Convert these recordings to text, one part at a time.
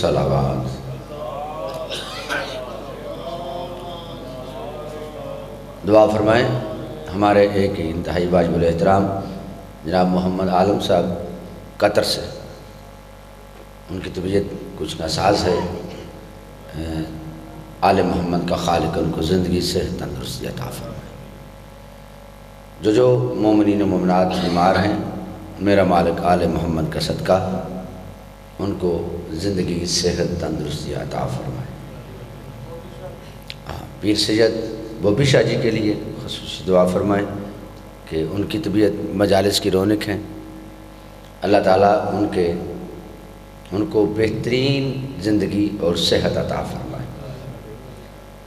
سلاوات دعا فرمائیں، ہمارے ایک انتہائی واجب الاحترام، جناب محمد عالم صاحب قطر سے۔ ان کی طبیعت کچھ نساز ہے۔ آل محمد کا خالق ان کو زندگی سے تندرستی عطا فرمائے۔ جو جو مومنین و مومنات بیمار ہیں، میرا مالک آل محمد کا صدقہ ان کو زندگی کی صحت تندرستی عطا فرمائے۔ ہاں، پیر سید بوبی شاہ جی کے لیے خصوصی دعا فرمائے کہ ان کی طبیعت مجالس کی رونق ہیں اللہ تعالیٰ ان کے، ان کو بہترین زندگی اور صحت عطا فرمائے۔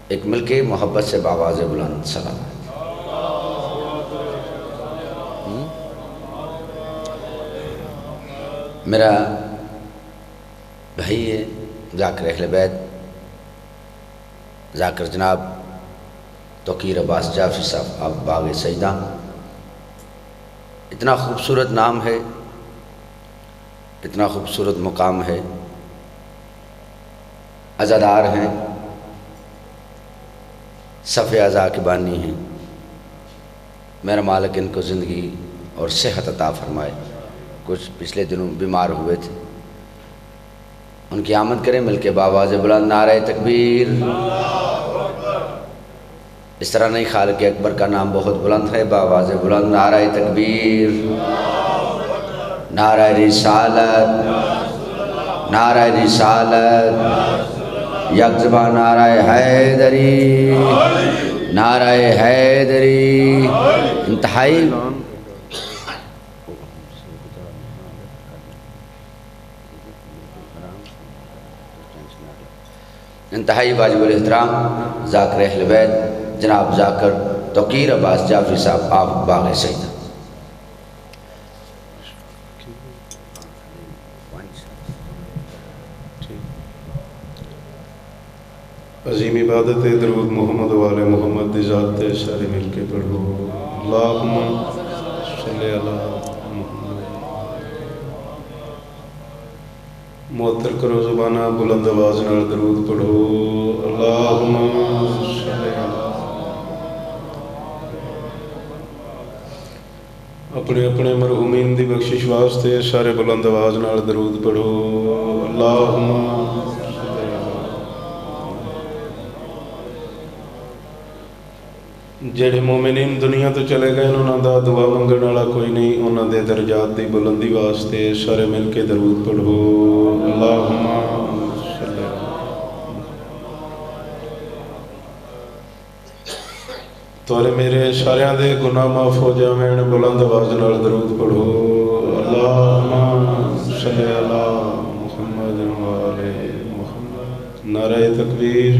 ایک ملک محبت سے باواز بلند سلام۔ میرا بھائی ذاکر اہل بیت، ذاکر جناب توقیر عباس جعفی صاحب آپ باغ سجدہ۔ اتنا خوبصورت نام ہے، اتنا خوبصورت مقام ہے۔ ازادار ہیں، صف ازا کے بانی ہیں۔ میرا مالک ان کو زندگی اور صحت عطا فرمائے۔ کچھ پچھلے دنوں بیمار ہوئے تھے۔ ان کی آمد کریں مل کے باباز بلند نعرہ تکبیر۔ اس طرح نہیں خالق اکبر کا نام بہت بلند ہے بابا بلند نعرہ تکبیر۔ نعرہ رسالت نعرہ رسالت۔ یکزبہ نعرہ حیدری۔ نعرہ حیدری۔ انتہائی انتہائی واجب الاحترام، ذاکر اہل بیت، جناب ذاکر توقیر عباس جعفری صاحب، آپ باغ سیدہ عظیم عبادت درود محمد و آل محمد دی ذات سارے مل کے پڑھو۔ اللہم صلی اللہ علیہ وسلم معطر کرو زبانہ بلند آواز نال درود پڑھو اللہم اپنے اپنے مرحومین دی بخشش واسطے سارے بلند آواز نال درود پڑھو اللہم ਜਿਹੜੇ ਮੂਮਿਨੀਨ ਦੁਨੀਆ ਤੋਂ ਚਲੇ ਗਏ ਉਹਨਾਂ ਦਾ ਦੁਆ ਮੰਗਣ ਵਾਲਾ ਕੋਈ ਨਹੀਂ। ਉਹਨਾਂ ਦੇ ਦਰਜਾਤ ਦੀ ਬੁਲੰਦੀ ਵਾਸਤੇ ਸਾਰੇ ਮਿਲ ਕੇ ਦਰੂਦ ਪੜੋ ਅੱਲਾਹੁਮਾ ਸੱਲੇ ਮੇਰੇ ਸਾਰਿਆਂ ਦੇ ਗੁਨਾਹ ਮਾਫ ਹੋ ਜਾਵਣ, ਬੁਲੰਦ ਆਵਾਜ਼ ਨਾਲ ਦਰੂਦ ਪੜੋ ਅੱਲਾਹੁਮਾ ਸੱਲੇ ਅਲਾ ਮੁਹੰਮਦ ਵਾਲੇ ਮੁਹੰਮਦ। ਨਾਰੇ ਤਕਬੀਰ।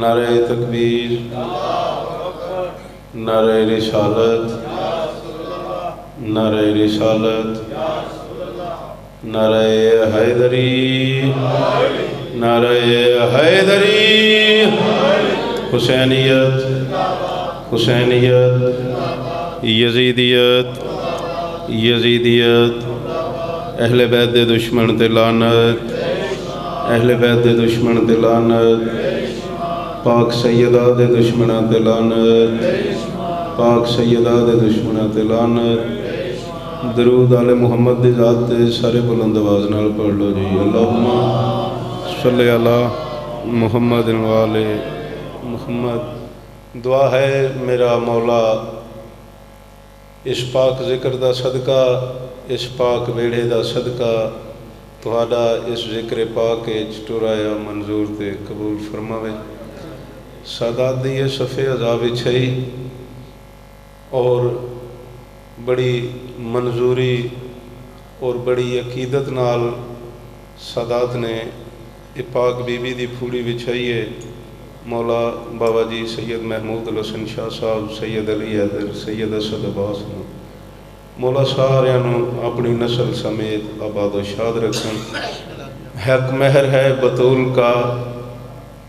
نعرہ تکبیر، نعرہ رسالت نعرہ رسالت، نعرہ حیدری نعرہ حیدری، حسینیت حسینیت، یزیدیت یزیدیت، اہل بیت دے دشمن دلانت لعنت، اہل بیت دشمن دلانت پاک سیدہ دے دشمنہ تے لانت پاک سیدہ دے دشمنہ تے لانت درود آل محمد دے ذات تے سارے بلند آواز پڑھ لو جی۔ اللہم صلی اللہ محمد وال محمد۔ دعا ہے میرا مولا، اس پاک ذکر دا صدقہ، اس پاک ویڑے دا صدقہ، تہاڈا اس ذکر پاک اج ٹرایا منظور تے قبول فرماوے۔ سادادی صف عذاب اچھائی اور بڑی منظوری اور بڑی عقیدت نال سعداد نے یہ پاک بی بی دی پھوڑی بچھائی ہے۔ مولا بابا جی سید محمود الحسن شاہ صاحب، سید علی حیدر سید اسد عباس مولا سارا اپنی نسل سمیت آباد و شاد رکھیں حق مہر ہے، بطول کا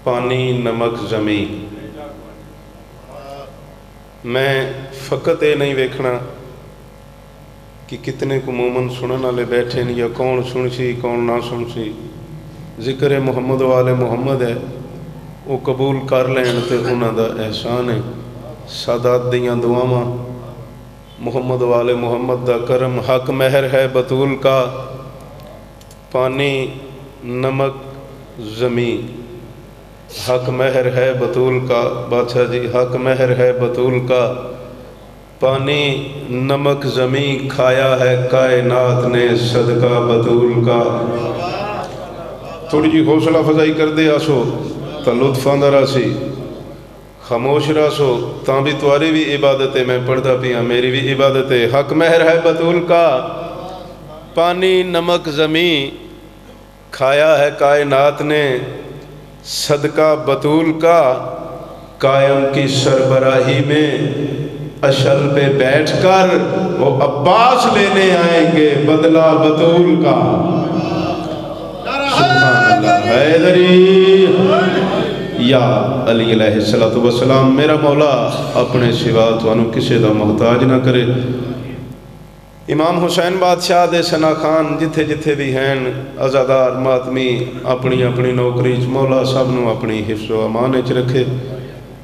پانی نمک زمین۔ میں فقط یہ نہیں ویکھنا کہ کتنے کو مومن سنن والے بیٹھے ہیں یا کون سن سی کون نہ سن سی ذکر محمد والے محمد ہے، وہ قبول کر لین تو انہوں دا احسان ہے۔ سادات دیاں دعاواں۔ محمد والے محمد دا کرم حق مہر ہے بطول کا۔ پانی، نمک، زمین۔ حق مہر ہے بطول کا، بادشاہ جی حق مہر ہے بطول کا۔ پانی، نمک، زمین کھایا ہے کائنات نے صدقہ بطول کا۔ تھوڑی جی حوصلہ فضائی کر دے آسو، تا لطف آندہ راسی خاموش راسو تاں بھی تواری بھی عبادت ہے میں پڑھتا پیا میری بھی عبادت ہے حق مہر ہے بطول کا۔ پانی، نمک، زمین کھایا ہے کائنات نے۔ صدقہ بطول کا قائم کی سربراہی میں اشل پہ بیٹھ کر وہ عباس لینے آئیں گے بدلہ بطول کا۔ سبحان اللہ۔ یا علی علیہ السلام میرا مولا، اپنے سوا تو انو کسے دا محتاج نہ کرے۔ امام حسین بادشاہ دے سنا خان جتھے جتھے بھی ہیں ازادار ماتمی، اپنی اپنی نوکری مولا سب نو اپنی حفظ و امان چ رکھے۔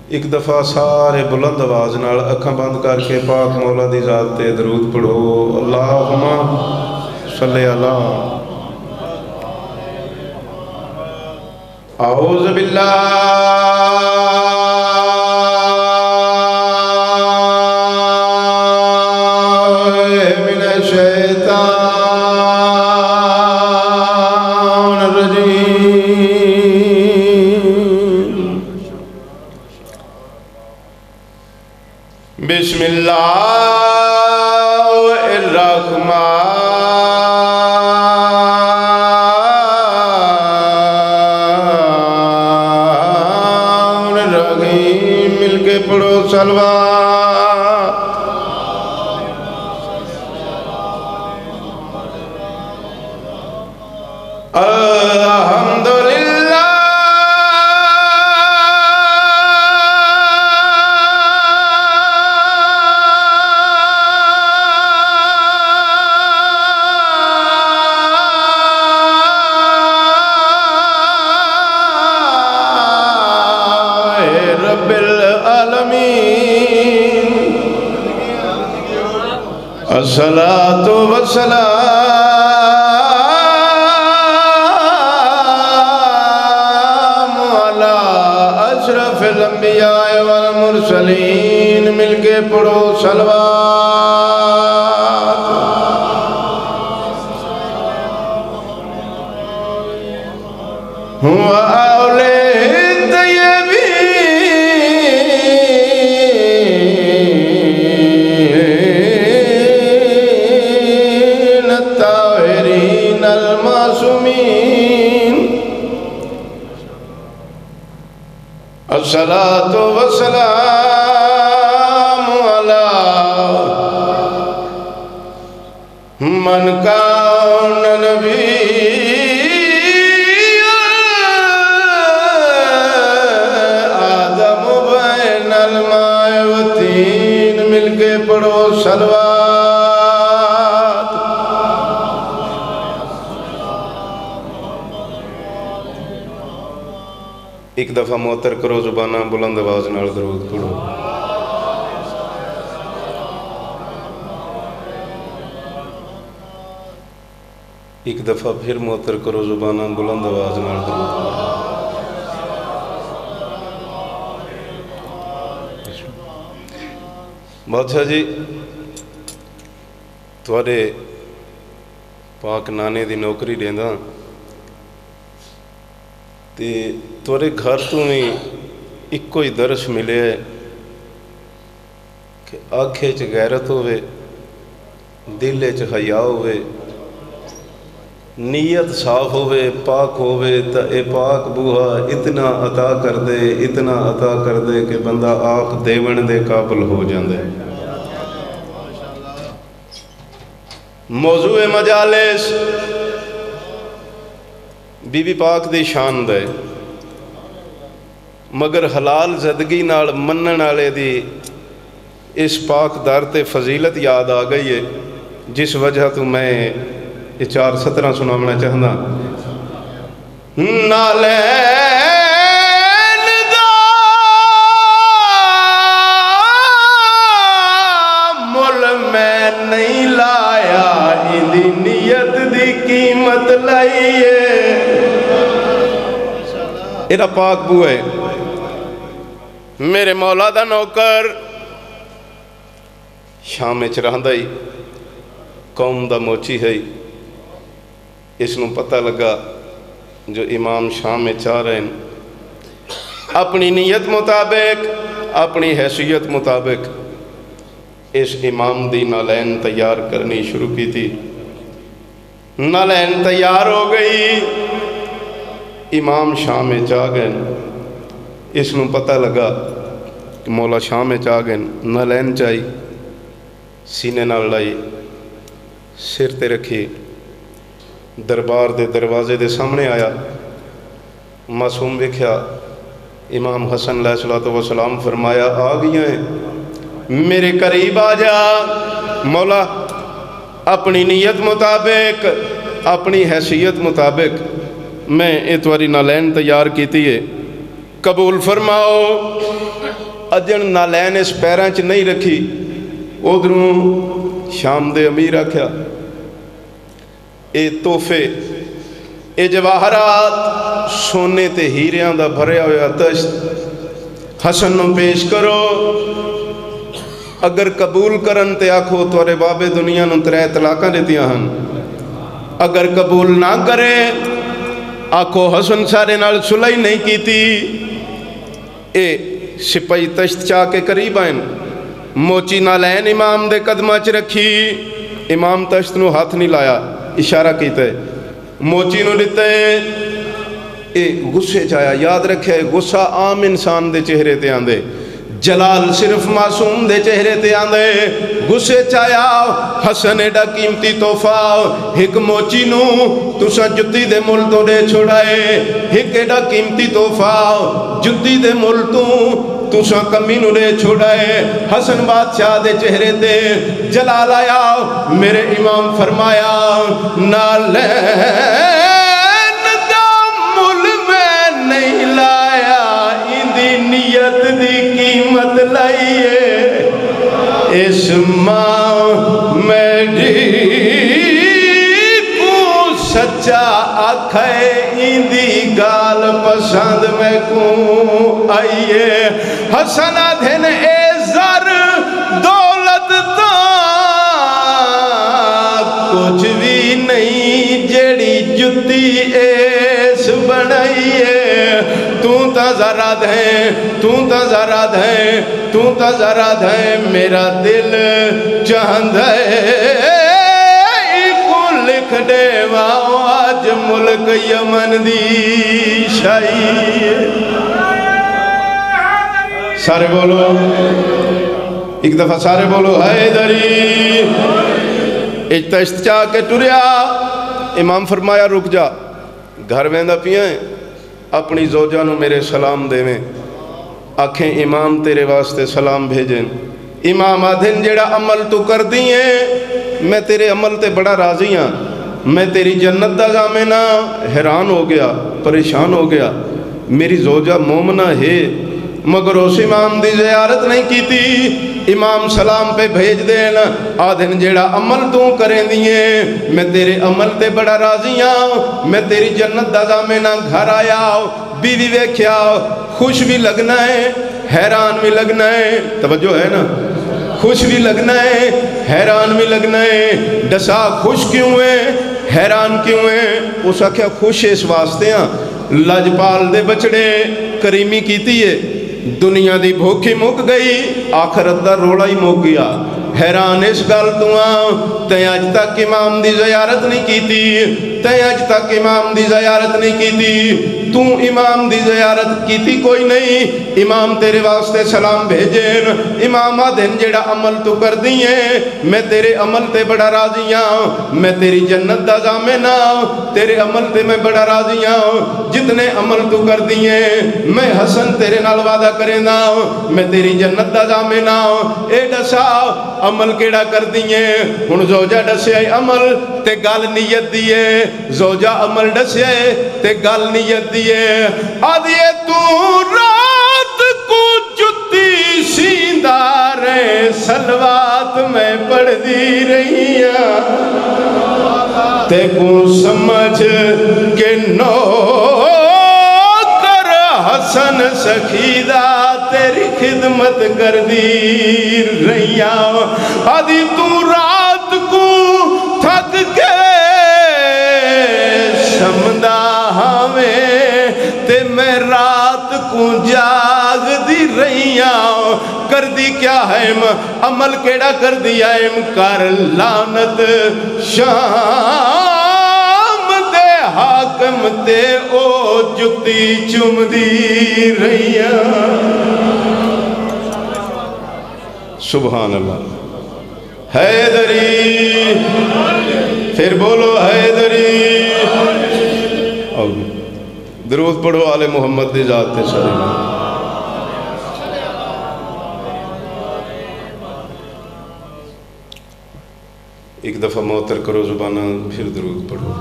ایک دفعہ سارے بلند آواز نال اکھاں بند کر کے پاک مولا دی ذات تے درود پڑھو۔ اللہم صلی اللہ۔ اعوذ باللہ۔ الصلاة والسلام على أشرف الأنبياء والمرسلين مل کے پڑھو سلوات الصلاة والسلام على من كان نبيا آدم بين الماء والتين مل کے پڑھو سلوات ایک دفعہ موتر کرو زبانہ بلند آواز نال درود پڑھو ایک دفعہ پھر موتر کرو زبانہ بلند آواز نال درود پڑھو بادشاہ جی تھوڑے پاک نانے دی نوکری دینا تے تھوڑے گھر تو بھی ایکو ہی درش ملے ہے کہ آنکھیں چ غیرت ہوئے دل چ حیا ہوئے نیت صاف ہوئے پاک ہوئے تا اے پاک بوہا اتنا عطا کر دے اتنا عطا کر دے کہ بندہ آپ دیون دے قابل ہو جاندے موضوع مجالس بی بی پاک دی شان دے مگر حلال زدگی نال منن والے دی اس پاک در تے فضیلت یاد آ گئی ہے ਜਿਸ ਵਜ੍ਹਾ ਤੋਂ ਮੈਂ ਇਹ ਚਾਰ ਸਤਰਾਂ ਸੁਣਾਉਣਾ ਚਾਹੁੰਦਾ ਨਾਲੇ ਮੁੱਲ ਮੈਂ ਨਹੀਂ ਲਾਇਆ ਇਹਦੀ ਨੀਅਤ میرے مولا دا نوکر شام چ رہندا ہی قوم دا موچی ہے اس نو پتہ لگا جو امام شام میں چاہ رہے ہیں اپنی نیت مطابق اپنی حیثیت مطابق اس امام دی نالین تیار کرنی شروع کی تھی نالین تیار ہو گئی امام شام میں چاہ گئے ਇਸ ਨੂੰ ਪਤਾ ਲੱਗਾ ਕਿ ਮੌਲਾ ਸ਼ਾਮ ਵਿੱਚ ਆ ਗਏ ਨਾਲੈਨ ਚਾਈ ਸੀਨੇ ਨਾਲ ਲਾਈ ਸਿਰ ਤੇ ਰੱਖੀ ਦਰਬਾਰ ਦੇ ਦਰਵਾਜ਼ੇ ਦੇ ਸਾਹਮਣੇ ਆਇਆ ਮਾਸੂਮ ਵੇਖਿਆ ਇਮਾਮ ਹਸਨ ਅਲੈਹ ਸਲਾਤੁ ਵਸਲਾਮ ਫਰਮਾਇਆ ਆ ਗਈਆਂ ਹੈ ਮੇਰੇ ਕਰੀਬ ਆ ਜਾ ਮੌਲਾ ਆਪਣੀ ਨੀਅਤ ਮੁਤਾਬਕ ਆਪਣੀ ਹੈਸੀਅਤ ਮੁਤਾਬਕ ਮੈਂ ਇਹ ਤੁਹਾਡੀ ਨਾਲੈਨ ਤਿਆਰ ਕੀਤੀ قبول فرماؤ۔ اجن نالین اس پیروں چ نہیں رکھی۔ ادھروں شام دے امیر آکھیا، اے تحفے، اے جواہرات، سونے تے ہیریاں دا بھریا ہوا تشت حسن نو پیش کرو۔ اگر قبول کرن تے آکھو تورے بابے دنیا نو ترے طلاقاں دیتیاں ہن۔ اگر قبول نہ کرے، آکھو حسن سارے نال سلائی نہیں کیتی۔ ਇਹ ਸਿਪਾਹੀ ਤਸ਼ਤ ਚਾ ਕੇ ਕਰੀਬ ਆਇਨ ਮੋਚੀ ਨਾਲ ਐਨ ਇਮਾਮ ਦੇ ਕਦਮਾਂ 'ਚ ਰੱਖੀ। ਇਮਾਮ ਤਸ਼ਤ ਨੂੰ ਹੱਥ ਨਹੀਂ ਲਾਇਆ, ਇਸ਼ਾਰਾ ਕੀਤਾ। ਮੋਚੀ ਨੂੰ ਦਿੱਤੇ ਇਹ ਗੁੱਸੇ 'ਚ ਆਇਆ, ਯਾਦ ਰੱਖਿਆ ਗੁੱਸਾ ਆਮ ਇਨਸਾਨ ਦੇ ਚਿਹਰੇ ਤੇ ਆਂਦੇ جلال صرف معصوم دے چہرے تے آن دے گسے چایا، حسن ایڈا قیمتی تحفہ۔ ہک موچی نو تُسا جتی دے مل تو دے چھوڑائے۔ ہک ایڈا قیمتی تحفہ، جتی دے مل تو تسا کمی نو دے چھوڑائے۔ حسن بادشاہ دے چہرے تے جلال آیا۔ میرے امام فرمایا، نالے اس ماں میری کو سچا آکھے ایندی گال پسند میں کو آئیے۔ حسنہ دھن اے زر دولت تا، کچھ بھی نہیں جڑی جتی اے ذرا دیں تو تا ذرا دیں تو تا ذرا دیں میرا دل چاند ہے لکھ دے آج ملک یمن دی شائی سارے بولو. ایک دفعہ سارے بولو حیدری اجتشتہ کے ٹوریا امام فرمایا، رک جا. گھر میں دا پیاں ہیں. اپنی زوجہ نو میرے سلام دے میں آنکھیں امام تیرے واسطے سلام بھیجیں۔ امام آدھن جیڑا عمل تو کر دیئے میں تیرے عمل تے بڑا راضی ہاں۔ میں تیری جنت دا زامنہ حیران ہو گیا، پریشان ہو گیا۔ میری زوجہ مومنہ ہے مگر اس امام دی زیارت نہیں کیتی۔ امام سلام پہ بھیج دین۔ آدھن جیڑا عمل تو کریں دیئے۔ میں تیرے عمل تے بڑا راضی آؤ میں تیری جنت دازا میں نہ گھر آیا۔ بیوی ویکھیا، خوش بھی لگنا ہے، حیران بھی لگنا ہے۔ توجہ ہے نا؟ خوش بھی لگنا ہے، حیران بھی لگنا ہے۔ ڈسا، خوش کیوں ہے؟ حیران کیوں ہے؟ اس آخیا خوش اس واسطے ہاں۔ لجپال دے بچڑے، کریمی کیتی ہے۔ دنیا دی بھوکی مک گئی آخرت دا روڑا ہی مک گیا حیران اس گل تو آن آج تک امام دی زیارت نہیں کیتی تے اج تک امام دی زیارت نہیں کی تھی تو امام دی زیارت کی تھی کوئی نہیں۔ امام تیرے واسطے سلام بھیجین۔ امام آدھن جیڑا عمل تو کر دیئے میں تیرے عمل تے بڑا راضی ہوں میں تیری جنت دا زامنہ ہاں۔ تیرے عمل تے میں بڑا راضی ہوں جتنے عمل تو کر دیئے میں حسن تیرے نال وعدہ کریں ہاں۔ نا میں تیری جنت دا زامنہ ہاں۔ اے ڈسا عمل کیڑا کر دیئے ہن زوجہ ڈسے عمل تے گال نیت دیئے زوجہ عمل ڈسے تے گال نیت دیئے آدھیے تو رات کو جتی سیندارے سلوات میں پڑھ دی رہی تے کو سمجھ کے نو کر حسن سخیدہ تیری خدمت کر دی رہی آدھی شمدہ ہمیں تے میں رات کو جاگ دی رہیاں۔ کر دی کیا ہے عمل کیڑا کر دیا ایم کر لانت شام دے حاکم تے او جتی چم دی رہیاں۔ سبحان اللہ۔ حیدری۔ پھر بولو حیدری۔ درود پڑھو آل محمد دی ذات تے سلیم ایک دفعہ موتر کرو زبانہ پھر درود پڑھو۔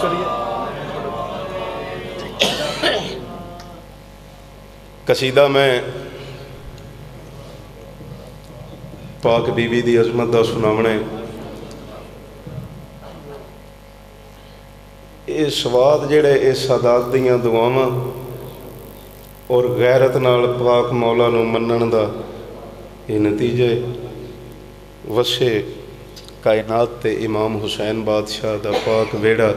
چڑھئے قصیدہ میں پاک بی بی دی عظمت دا سناونے ਇਹ ਸਵਾਦ ਜਿਹੜੇ ਇਹ ਸਾਦਾਤ ਦੀਆਂ ਦੁਆਵਾਂ ਔਰ ਗੈਰਤ ਨਾਲ ਪਾਕ ਮੌਲਾ ਨੂੰ ਮੰਨਣ ਦਾ ਇਹ ਨਤੀਜੇ ਵਸੇ ਕਾਇਨਾਤ ਤੇ ਇਮਾਮ ਹੁਸੈਨ ਬਾਦਸ਼ਾਹ ਦਾ ਪਾਕ ਵੇੜਾ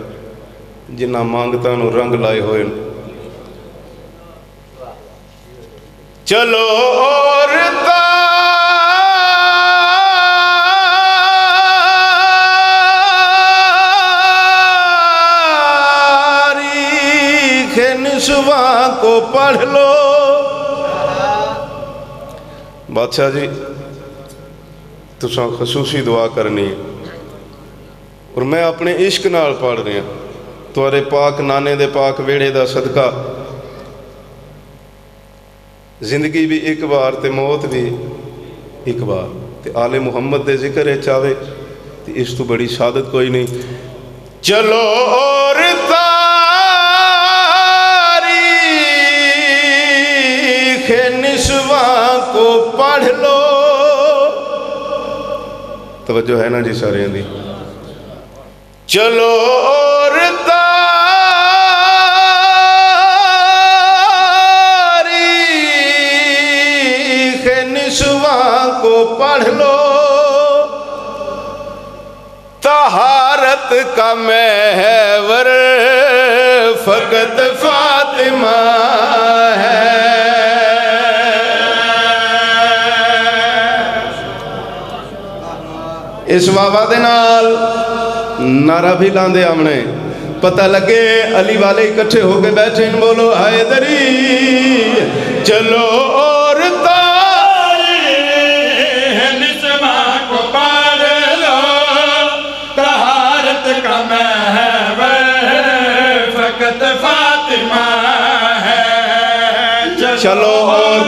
ਜਿਨ੍ਹਾਂ ਮੰਗਤਾਂ ਨੂੰ ਰੰਗ ਲਾਏ ਹੋਏ ਨੇ। ਚਲੋ نسواں کو پڑھ لو بادشاہ جی تساں خصوصی دعا کرنی اور میں اپنے عشق نال پڑھ رہا توارے پاک نانے دے پاک ویڑے دا صدقہ زندگی بھی ایک بار تے موت بھی ایک بار تے آل محمد دے ذکر ہے چاہے تے اس تو بڑی شادت کوئی نہیں چلو پڑھ لو توجہ ہے نا جی سارے دی چلو اور تاریخ نسواں کو پڑھ لو تہارت کا محور فقط فاطمہ اس بابا دے نال نعرہ بھی لاندے آمنے پتہ لگے علی والے اکٹھے ہو کے بیٹھے ان بولو حیدری چلو اور فاطمہ ہے چلو اور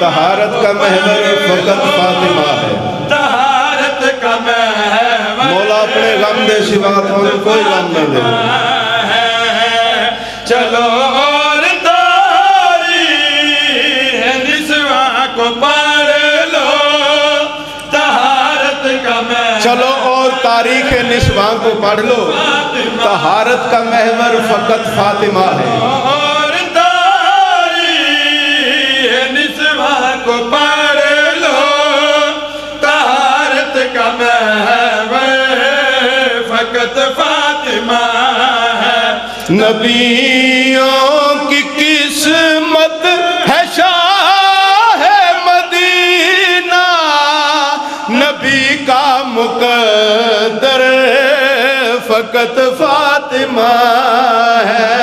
طہارت کا محور فقط فاطمہ ہے۔ طہارت کا محور مولا اپنے غم دے سوا تو کوئی غم نہ دے۔ چلو اور تاریخ نسواں کو پڑھ لو۔ طہارت کا محور چلو اور تاریخ نسوان کو پڑھ لو۔ طہارت کا محور فقط فاطمہ ہے۔ کا فقط فاطمہ ہے۔ نبیوں کی قسمت ہے شاہ مدینہ۔ نبی کا مقدر فقط فاطمہ ہے۔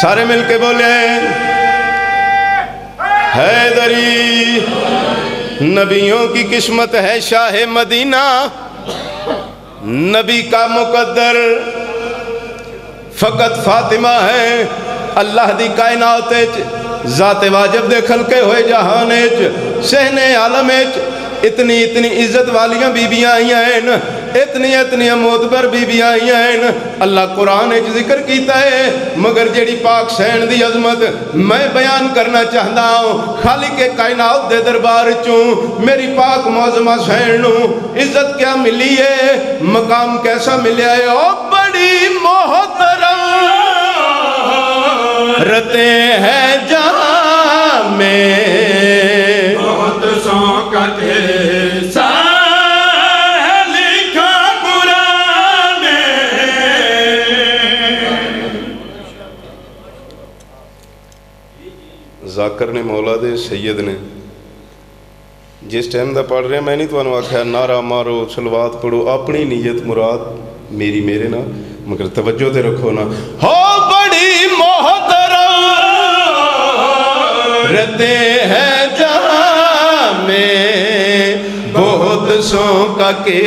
سارے مل کے بولے۔ حیدری۔ نبیوں کی قسمت ہے شاہ مدینہ۔ نبی کا مقدر۔ فقط فاطمہ ہے۔ اللہ دی کائنات ذات واجب دے کھلکے ہوئے جہان سہنے عالم اتنی اتنی عزت والیاں بیبیاں آئی ہیں اتنی اتنی موتبر بیبیاں آئی ہیں اللہ قرآن ایک ذکر کیتا ہے مگر جیڑی پاک سین دی عظمت میں بیان کرنا چاہتا ہوں خالق کائنات دے دربار چوں میری پاک معظمہ سین نو عزت کیا ملی ہے مقام کیسا ملیا ہے او بڑی محترم رتے ہیں جہاں میں بہت سوکت ذاکر نے مولا دے سید نے جس ٹائم دا پڑھ رہے میں نہیں تو آخیا نعرہ مارو سلوات پڑھو اپنی نیت مراد میری میرے نا مگر توجہ تے رکھو نا ہو بڑی محترم رہتے ہیں جہاں میں بہت سو کا کے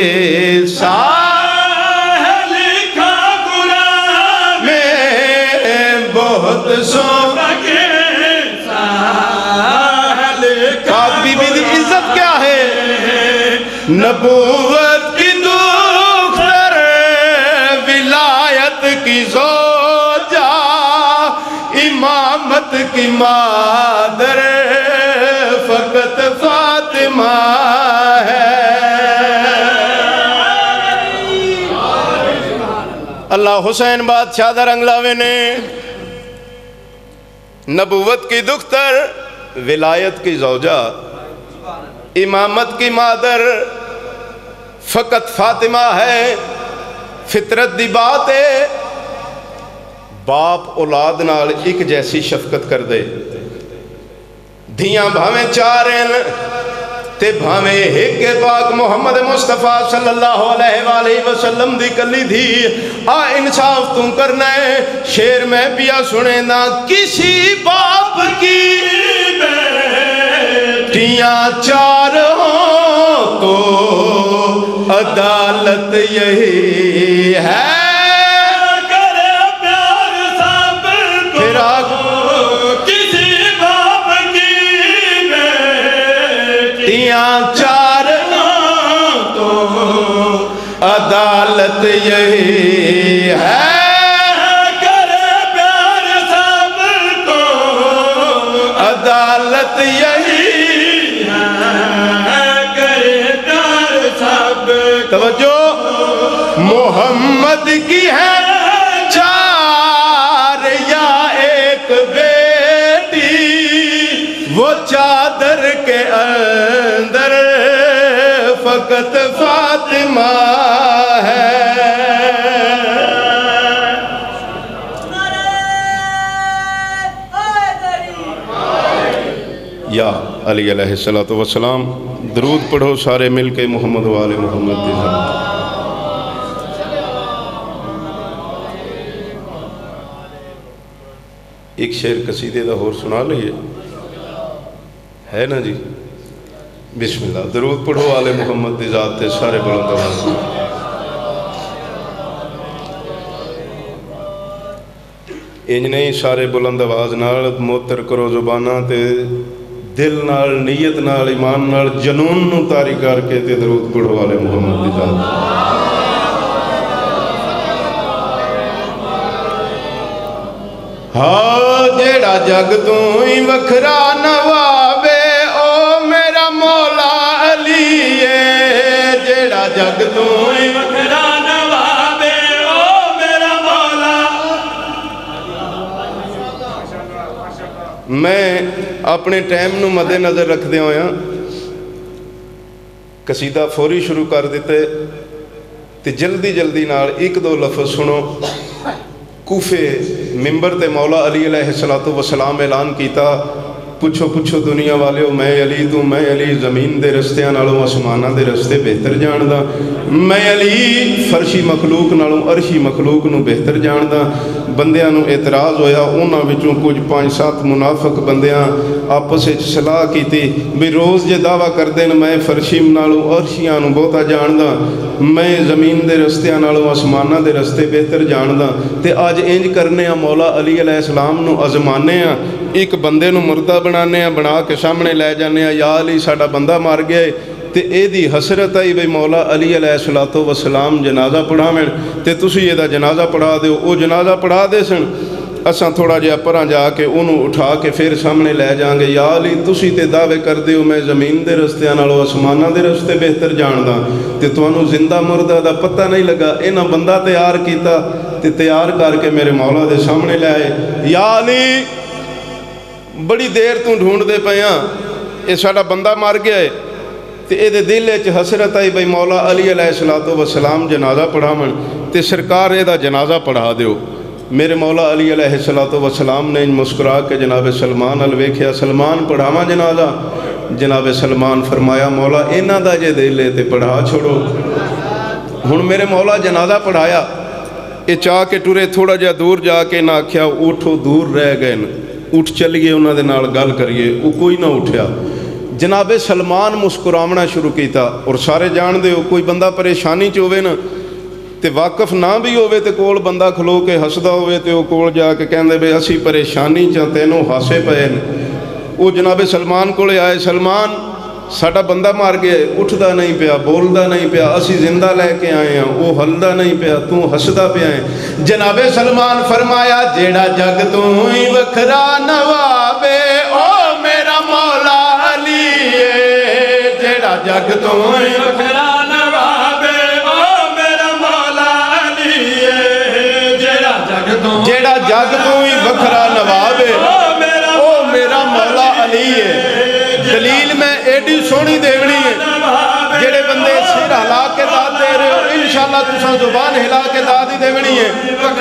ساتھ لکھا قرآن میں بہت سو نبوت کی دختر ولایت کی زوجہ، امامت کی مادر فقط فاطمہ ہے۔ اللہ حسین بادشاہ دا رنگ نے نبوت کی دختر ولایت کی زوجہ، امامت کی مادر فقط فاطمہ ہے، فطرت دی بات ہے۔ باپ اولاد نال ایک جیسی شفقت کر دے دھیاں بھاویں چار ہیں تے بھاویں ایک پاک محمد مصطفیٰ صلی اللہ علیہ وآلہ وسلم دی کلی تھی آ انصاف تم کرنا ہے۔ شیر میں پیا سنے نہ کسی باپ کی بیٹیاں چار ہوں تو عدالت یہی ہے۔ کرے پیار سب پھر آگ کسی باپ کی بیٹی بیٹیاں چار تو عدالت یہی ہے۔ کرے پیار سب کو عدالت یہی فقط فاطمہ ہے۔ یا علی علیہ السلام وسلام درود پڑھو سارے مل کے محمد والے محمد دی ذات ایک شعر قصیدے دا اور سنا لئیے۔ ہے نا جی؟ بسم اللہ درود پڑھو والے محمد دی ذات تے سارے بلند آواز میں۔ انج نہیں سارے بلند آواز نال موتر کرو زباناں تے دل نال نیت نال ایمان نال جنون نو تاری کر کے تے درود پڑھو والے محمد دی ذات ہاں جیڑا جگ تو میں اپنے ٹائم نو مد نظر رکھ دیا ہویا ہاں۔ قصیدہ فوری شروع کر دیتے، تے جلدی جلدی نال ایک دو لفظ سنو۔ کوفے ممبر تے مولا علی علیہ السلام اعلان کیتا۔ ਪੁੱਛੋ ਪੁੱਛੋ ਦੁਨੀਆ ਵਾਲਿਓ, ਮੈਂ ਅਲੀ ਤੂੰ, ਮੈਂ ਅਲੀ ਜ਼ਮੀਨ ਦੇ ਰਸਤਿਆਂ ਨਾਲੋਂ, ਅਸਮਾਨਾਂ ਦੇ ਰਸਤੇ ਬਿਹਤਰ ਜਾਣਦਾ। ਮੈਂ ਅਲੀ ਫਰਸ਼ੀ ਮਖਲੂਕ ਨਾਲੋਂ, ਅਰਸ਼ੀ ਮਖਲੂਕ ਨੂੰ ਬਿਹਤਰ ਜਾਣਦਾ। ਬੰਦਿਆਂ ਨੂੰ ਇਤਰਾਜ਼ ਹੋਇਆ, ਉਹਨਾਂ ਵਿੱਚੋਂ ਕੁਝ ਪੰਜ ਸੱਤ ਮੁਨਾਫਕ ਬੰਦਿਆਂ ਆਪਸ ਵਿੱਚ ਸਲਾਹ ਕੀਤੀ ਵੀ ਰੋਜ਼ ਜੇ ਦਾਵਾ ਕਰਦੇ ਨੇ, ਮੈਂ ਫਰਸ਼ੀਮ ਨਾਲੋਂ ਅਰਸ਼ੀਆਂ ਨੂੰ ਬਹੁਤਾ ਜਾਣਦਾ, ਮੈਂ ਜ਼ਮੀਨ ਦੇ ਰਸਤਿਆਂ ਨਾਲੋਂ ਅਸਮਾਨਾਂ ਦੇ ਰਸਤੇ ਬਿਹਤਰ ਜਾਣਦਾ ਤੇ ਅੱਜ ਇੰਜ ਕਰਨੇ ਆ, ਮੌਲਾ ਅਲੀ ਅਲੈਹਿਸਲਾਮ ਨੂੰ ਅਜ਼ਮਾਨੇ ਆ, ਇੱਕ ਬੰਦੇ ਨੂੰ ਮੁਰਦਾ ਬਣਾਉਂਦੇ ਆ, ਬਣਾ ਕੇ ਸਾਹਮਣੇ ਲੈ ਜਾਂਦੇ ਆ ਯਾ ਅਲੀ ਸਾਡਾ ਬੰਦਾ ਮਰ ਗਿਆ ਤੇ ਇਹਦੀ ਹਸਰਤ ਆਈ ਬਈ ਮੌਲਾ ਅਲੀ ਅਲੈਹਿਸਲਾਤੋ ਵਸਲਾਮ ਜਨਾਜ਼ਾ ਪੜਾਵਣ ਤੇ ਤੁਸੀਂ ਇਹਦਾ ਜਨਾਜ਼ਾ ਪੜਾ ਦਿਓ, ਉਹ ਜਨਾਜ਼ਾ ਪੜਾ ਦੇ ਸਨ। ਅਸਾਂ ਥੋੜਾ ਜਿਹਾ ਪਰਾਂ ਜਾ ਕੇ ਉਹਨੂੰ ਉਠਾ ਕੇ ਫਿਰ ਸਾਹਮਣੇ ਲੈ ਜਾਾਂਗੇ ਯਾ ਅਲੀ, ਤੁਸੀਂ ਤੇ ਦਾਅਵੇ ਕਰਦੇ ਹੋ, ਮੈਂ ਜ਼ਮੀਨ ਦੇ ਰਸਤਿਆਂ ਨਾਲੋਂ ਅਸਮਾਨਾਂ ਦੇ ਰਸਤੇ ਬਿਹਤਰ ਜਾਣਦਾ ਤੇ ਤੁਹਾਨੂੰ ਜ਼ਿੰਦਾ ਮੁਰਦਾ ਦਾ ਪਤਾ ਨਹੀਂ ਲੱਗਾ। ਇਹਨਾਂ ਬੰਦਾ ਤਿਆਰ ਕੀਤਾ ਤੇ ਤਿਆਰ ਕਰਕੇ ਮੇਰੇ ਮੌਲਾ ਦੇ ਸਾਹਮਣੇ ਲੈ ਆਏ। ਯਾ ਅਲੀ, ਬੜੀ ਦੇਰ ਤੋਂ ਢੂੰਡਦੇ ਪਏ ਆ। ਇਹ ਸਾਡਾ ਬੰਦਾ ਮਰ ਗਿਆ ਏ। تے اے دے دل وچ حسرت آئی بھائی مولا علی علیہ الصلوۃ والسلام جنازہ پڑھاون تے سرکار اے دا جنازہ پڑھا دیو۔ میرے مولا علی علیہ الصلوۃ والسلام نے مسکرا کے جناب سلمان ال ویکھیا، سلمان پڑھاواں جنازہ؟ جناب سلمان فرمایا، مولا انہاں دا جے دل اے تے پڑھا چھوڑو۔ ہن میرے مولا جنازہ پڑھایا۔ اے چاہ کے ٹرے، تھوڑا جا دور جا کے نہ آکھیا اٹھو دور رہ گئے اٹھ چلیے، انہاں دے نال گل کریے۔ او کوئی نہ اٹھیا ਜਨਾਬੇ ਸਲਮਾਨ ਮੁਸਕਰਾਵਣਾ ਸ਼ੁਰੂ ਕੀਤਾ ਔਰ ਸਾਰੇ ਜਾਣਦੇ ਹੋ ਕੋਈ ਬੰਦਾ ਪਰੇਸ਼ਾਨੀ 'ਚ ਹੋਵੇ ਨਾ ਤੇ ਵਾਕਫ ਨਾ ਵੀ ਹੋਵੇ ਤੇ ਕੋਲ ਬੰਦਾ ਖਲੋ ਕੇ ਹੱਸਦਾ ਹੋਵੇ ਤੇ ਉਹ ਕੋਲ ਜਾ ਕੇ ਕਹਿੰਦੇ ਵੀ ਅਸੀਂ ਪਰੇਸ਼ਾਨੀ 'ਚ ਤੈਨੂੰ ਹਾਸੇ ਪਏ ਨੇ ਉਹ ਜਨਾਬੇ ਸਲਮਾਨ ਕੋਲੇ ਆਏ ਸਲਮਾਨ ਸਾਡਾ ਬੰਦਾ ਮਾਰ ਗਿਆ ਉੱਠਦਾ ਨਹੀਂ ਪਿਆ ਬੋਲਦਾ ਨਹੀਂ ਪਿਆ ਅਸੀਂ ਜ਼ਿੰਦਾ ਲੈ ਕੇ ਆਏ ਆ ਉਹ ਹੱਲਦਾ ਨਹੀਂ ਪਿਆ ਤੂੰ ਹੱਸਦਾ ਪਿਆ ਹੈ ਜਨਾਬੇ ਸਲਮਾਨ ਫਰਮਾਇਆ ਜਿਹੜਾ ਜਗ ਤੂੰ ਹੀ ਵੱਖਰਾ ਨਵਾਬੇ جگ تو وکھرا نوابے او میرا مولا علی جیڑا جگ تو جیڑا جگ تو نوابے او میرا مولا علی اے دلیل میں ایڈی سونی دیونی ہے۔ جیڑے بندے سیر حلا کے داد دے رہے ہو انشاءاللہ تساں زبان حلا کے داد ہی دیونی ہے۔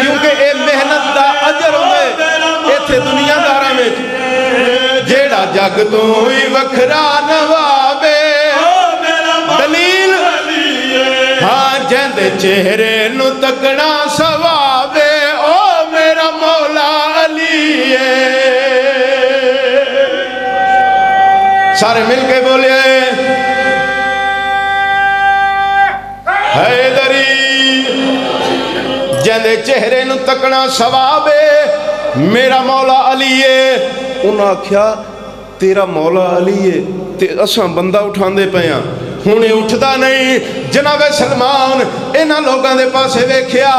کیونکہ اے محنت دا اجر ہوے ایتھے دنیا دارہ میں۔ جیڑا جگ تو ہی وکھرا نوابے تیرے چہرے نو تکڑا سوابے او میرا مولا علی سارے مل کے بولے، حیدری جندے چہرے نو تکڑا سوابے میرا مولا علی انہاں کیا تیرا مولا علی تے اساں بندہ اٹھان دے پیاں ہونے اٹھتا نہیں جناب سلمان اینا لوگاں دے پاسے ویکھیا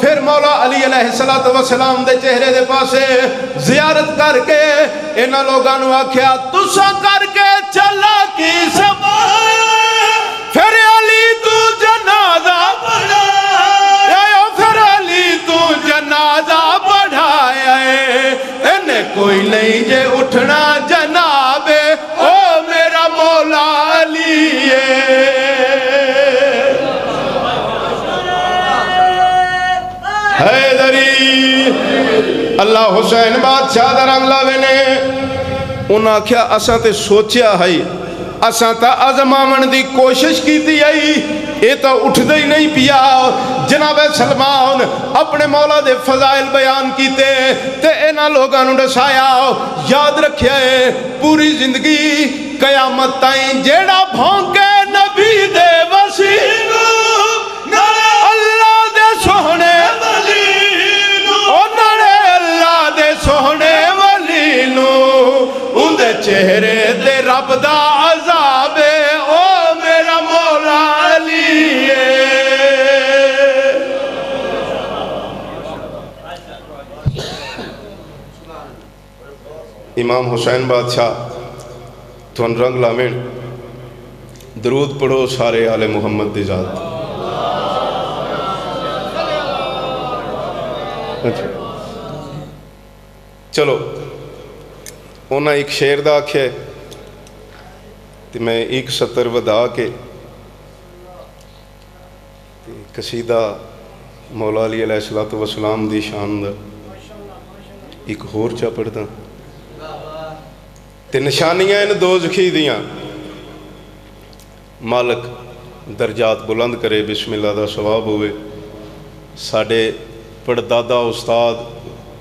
پھر مولا علی علیہ السلام دے چہرے دے پاسے زیارت کر کے اینا لوگاں واکھیا تُسا کر کے چلا کی سبا پھر علی تُو جنازہ پڑھائے پھر علی تُو جنازہ پڑھائے اینے کوئی نہیں جے اٹھنا جائے اللہ حسین بادشاہ دا رنگ لاوے انہاں کیا اساں تے سوچیا ہے، اساں تا ازماون دی کوشش کیتی آئی یہ تو اٹھ دے ہی نہیں پیا۔ جناب سلمان اپنے مولا دے فضائل بیان کیتے، تے اینا لوگاں نے یاد رکھیا ہے، پوری زندگی قیامت تائیں جیڑا بھونکے نبی دے وسیع ਇਮਾਮ ਹੁਸੈਨ ਬਾਦਸ਼ਾਹ ਤੁਹਾਨੂੰ ਰੰਗ ਲਾਵੇਣ ਦਰੂਦ ਪੜੋ ਸਾਰੇ ਆਲੇ ਮੁਹੰਮਦ ਦੀ ਜ਼ਾਤ। ਚਲੋ, ਉਹਨਾਂ ਇੱਕ ਸ਼ੇਰ ਦਾ ਆਖਿਆ ਤੇ ਮੈਂ ਇੱਕ ਸਤਰ ਵਧਾ ਕੇ ਤੇ ਕਸੀਦਾ ਮੌਲਾ ਅਲੀ ਅਲੈਹਿ ਵਸਲਾਮ ਦੀ ਸ਼ਾਨ ਦਾ ਇੱਕ ਹੋਰ ਚਾ ਪੜਦਾ ਤੇ ਨਿਸ਼ਾਨੀਆਂ ਇਹਨਾਂ ਦੋ ਜ਼ਖੀ ਦੀਆਂ। ਮਾਲਕ ਦਰਜਾਤ ਬੁਲੰਦ ਕਰੇ ਬਿਸਮਿਲ੍ਲਾ ਦਾ ਸਵਾਬ ਹੋਵੇ। ਸਾਡੇ ਪੜਦਾਦਾ ਉਸਤਾਦ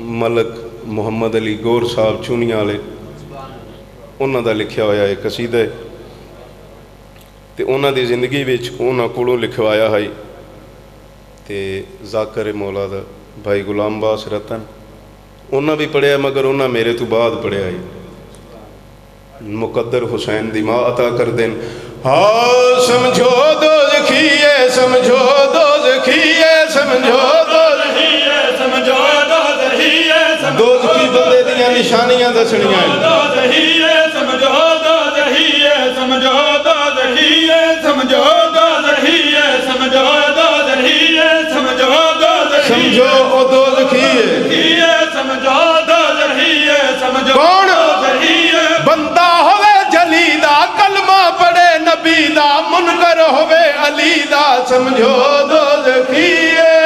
ਮਲਕ ਮੁਹੰਮਦ ਅਲੀ ਗੌਰ ਸਾਹਿਬ ਚੂਨੀਆਂ ਵਾਲੇ, ਉਹਨਾਂ ਦਾ ਲਿਖਿਆ ਹੋਇਆ ਹੈ ਕਸੀਦਾ ਹੈ। ਤੇ ਉਹਨਾਂ ਦੀ ਜ਼ਿੰਦਗੀ ਵਿੱਚ ਉਹਨਾਂ ਕੋਲੋਂ ਲਿਖਵਾਇਆ ਹੈ। ਤੇ ਜ਼ਾਕਰ ਮੌਲਾ ਦਾ ਭਾਈ ਗੁਲਾਮ ਬਾਸ ਰਤਨ, ਉਹਨਾਂ ਵੀ ਪੜਿਆ ਮਗਰ ਉਹਨਾਂ ਮੇਰੇ ਤੋਂ ਬਾਅਦ ਪੜਿਆ ਹੈ। مقدر حسین دی ماں عطا کر دین ہاں سمجھو دوزخی ہے سمجھو دوزخی ہے سمجھو نشانیاں دسنیاں کون دا منکر ہوئے علی دا سمجھو دو ہے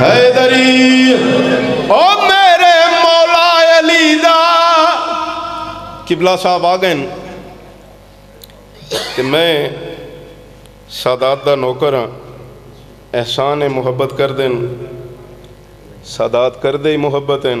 حیدری او میرے مولا علی دا قبلہ صاحب آگئن کہ میں سادات دا نوکر ہاں احسان محبت کر دیں سادات کر دیں محبت ہیں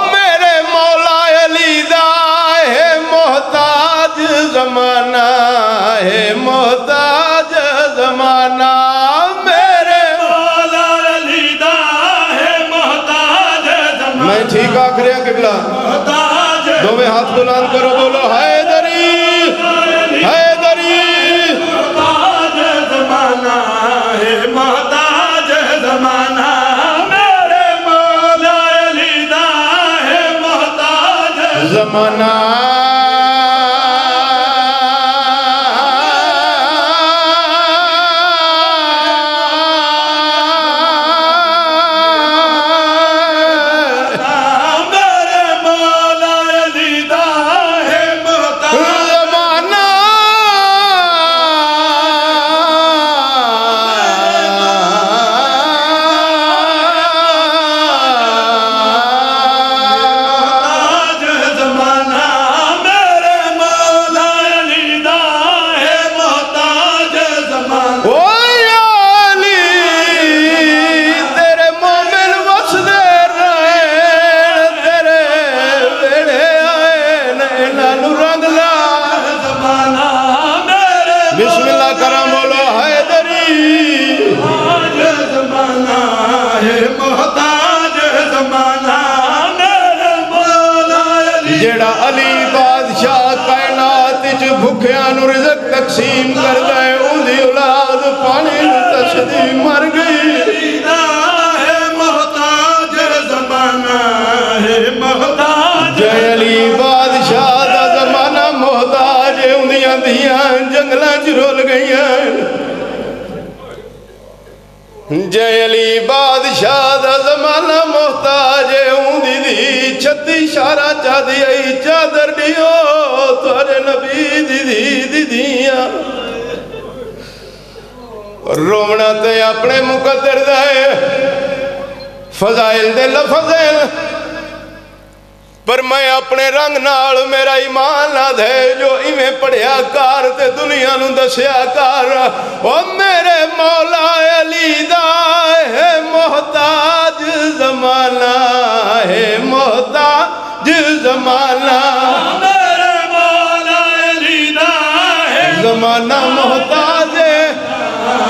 زمانہ ہے محتاج زمانہ میرے مولا علی ہے محتاج زمانہ۔ میں ٹھیک آخر ہے قبلہ دو میں ہاتھ بلان کرو بولو حیدری حیدری۔ محتاج زمانہ ہے محتاج زمانہ۔ میرے مولا علی ہے محتاج۔ زمانہ رومنا تے اپنے مقدر دے فضائل دے لفظ پر میں اپنے رنگ نال میرا ایمان نہ دے جو ایویں پڑھیا کار تے دنیا نو دسیا کار او میرے مولا علی دا ہے محتاج زمانہ ہے محتاج زمانہ میرے مولا علی دا ہے زمانہ محتاج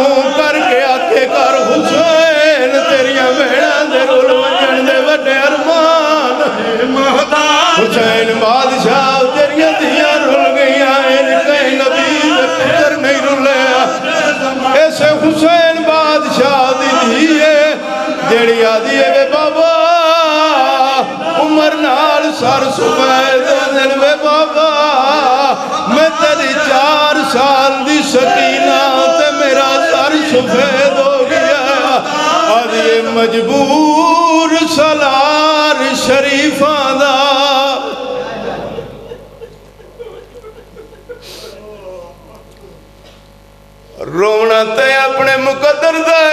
منہ کر کے آتے کر، حسین، تیریاں بہناں دے رول ونجن دے وڈے ارمان حسین بادشاہ، تیریاں دیاں رول گئیاں ان کہیں نبی پتر نہیں رولیا ایسے حسین بادشاہ دی دھیے جیڑی آدھی بے بابا۔ عمر نال سر سفید دن بے بابا۔ میں تیری چار سال دی سکی از یہ مجبور سلار شریف دا۔ رونا تے اپنے مقدر دا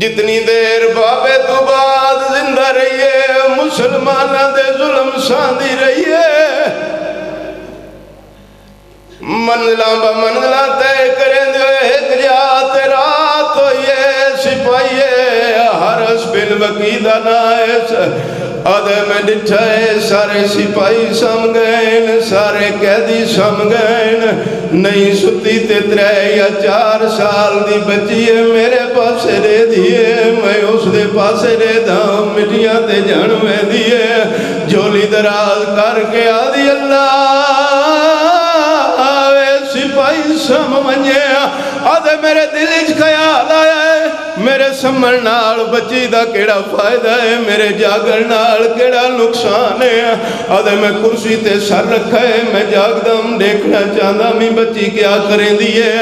جتنی دیر بابے تو بعد زندہ رہیے مسلمانہ دے ظلم ساندھی رہیے۔ ਮੰਜ਼ਲਾਂ ਬ ਮੰਜ਼ਲਾਂ ਤੈ ਕਰੇਂਦੇ ਹੋਏ ਇੱਕ ਜਾ ਤੇ ਰਾਤ ਹੋਈਏ, ਸਿਪਾਹੀਏ ਹਰਸ ਬਿਨ ਵਕੀਦਾ ਨਾਇਸ ਅਦੇ ਮੈਂ ਡਿਠੇ ਸਾਰੇ ਸਿਪਾਹੀ ਸਮ ਗਏ ਸਾਰੇ ਕੈਦੀ ਸਮ ਗਏ ਨਹੀਂ ਸੁੱਤੀ ਤੇ ਤਰੇ ਜਾਂ ਚਾਰ ਸਾਲ ਦੀ ਬੱਚੀ ਏ, ਮੇਰੇ ਪਾਸੇ ਦੇ ਦੀਏ ਮੈਂ ਉਸ ਦੇ ਪਾਸੇ ਦੇ ਦਾ ਮਿੱਟੀਆਂ ਤੇ ਜਾਣ ਵੈਂਦੀ ਏ। ਝੋਲੀ ਦਰਾਜ਼ ਕਰਕੇ ਆਦੀ ਅੱਲਾ। قسم منجے آدھے میرے دل اچ خیال آیا ہے میرے سمر نال بچی دا کیڑا فائدہ ہے میرے جاگر نال کیڑا نقصان ہے آدھے میں کرسی تے سر رکھا ہے میں جاگ دم دیکھنا چاہتا میں بچی کیا کریں دیئے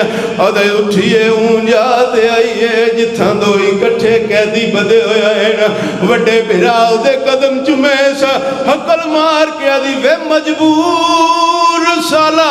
آدھے اٹھئے ہوں جاتے آئیے جتھاں دو ہی کٹھے قیدی بدے ہویا ہے وڈے بھراؤ دے قدم چمے سا حقل مار کے آدھی وے مجبور سالہ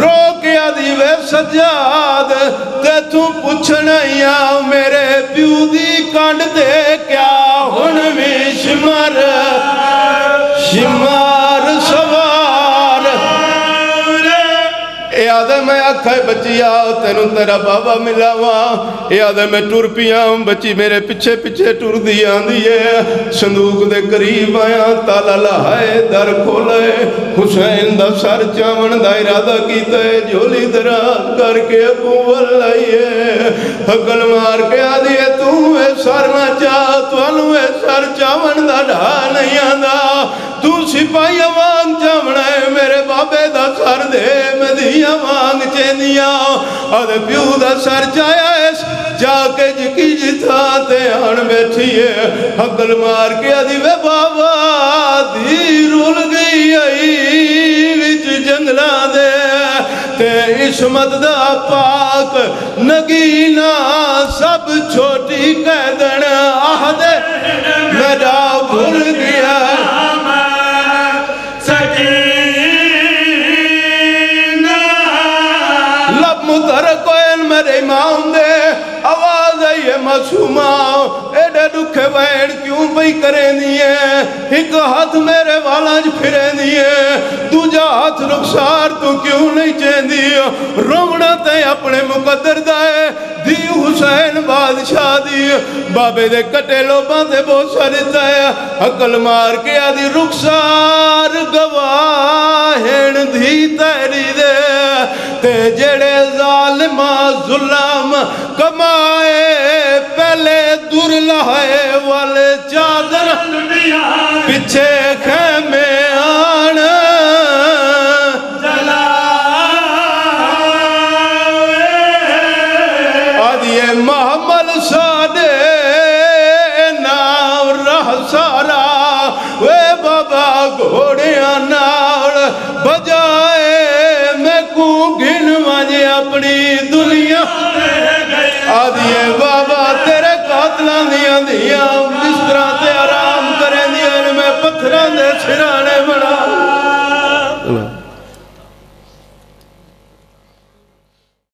ਰੋਕਿਆ ਦੀ ਵੇ ਸਜਾਦ ਤੇ ਤੂੰ ਪੁੱਛਣਾ ਆ, ਮੇਰੇ ਪਿਓ ਦੀ ਕੰਡ ਤੇ ਕਿਆ ਹੁਣ ਵੀ ਸ਼ਿਮਰ ਆਖੇ ਬੱਚੀਆ, ਤੈਨੂੰ ਤੇਰਾ ਬਾਬਾ ਮਿਲਾਵਾਂ। ਇਹ ਆਦੇ ਮੈਂ ਟੁਰ ਪਿਆ ਬੱਚੀ ਮੇਰੇ ਪਿੱਛੇ ਪਿੱਛੇ ਟੁਰਦੀ ਆਂਦੀ ਏ ਸੰਦੂਕ ਦੇ ਕਰੀਬ ਆਇਆ, ਤਾਲਾ ਲਾਏ ਦਰ ਖੋਲੇ। ਹੁਸੈਨ ਦਾ ਸਰ ਚਾਵਣ ਦਾ ਇਰਾਦਾ ਕੀਤਾ ਏ ਝੋਲੀ ਦਰਾਜ਼ ਕਰਕੇ ਅਬੂ ਵੱਲ ਆਈਏ। ਹਕਲ ਮਾਰ ਕੇ ਆਦੀ ਏ, ਤੂੰ ਇਹ ਸਰ ਨਾ ਚਾ ਤੁਹਾਨੂੰ ਇਹ ਸਰ ਚਾਵਣ ਦਾ ਢਾ ਨਹੀਂ ਆਂਦਾ ਤੂੰ سپاہی آوان چامنا ہے میرے بابے دا سر دے مدیہ مانگ چینیا آدھے پیو دا سر چایا اس جا کے جکی جتا تے ہن بیٹھی حقل مار کے آدھی وے بابا دی رول گئی آئی وچ جنگلا دے تے عصمت دا پاک نگینا سب چھوٹی قیدن آہ دے میرا بھول گیا ਮਾਸੂਮਾ ਐਡੇ ਦੁੱਖੇ ਵੈਣ ਕਿਉਂ ਪਈ ਕਰੇਂਦੀ ਏ ਇੱਕ ਹੱਥ ਮੇਰੇ ਵਾਲਾਂ 'ਚ ਫਿਰੇਂਦੀ ਏ ਦੂਜਾ ਹੱਥ ਰੁਖਸਾਰ ਤੂੰ ਕਿਉਂ ਨਹੀਂ ਚੇਂਦੀ ਰੋਵਣਾ ਤੇ ਆਪਣੇ ਮੁਕੱਦਰ ਦਾ ਏ دی حسین بادشاہ دی بابے دے کٹے لو باندے بہت سارے تایا حقل مار کے آدھی رخسار گواہن دی تیری دے تے جڑے ظالمہ ظلم کمائے پہلے دور لہے والے چادر۔ پیچھے خیمے دیاں جس طرح تے آرام کریں دیاں میں پتھران دے چھرانے بڑا اللہ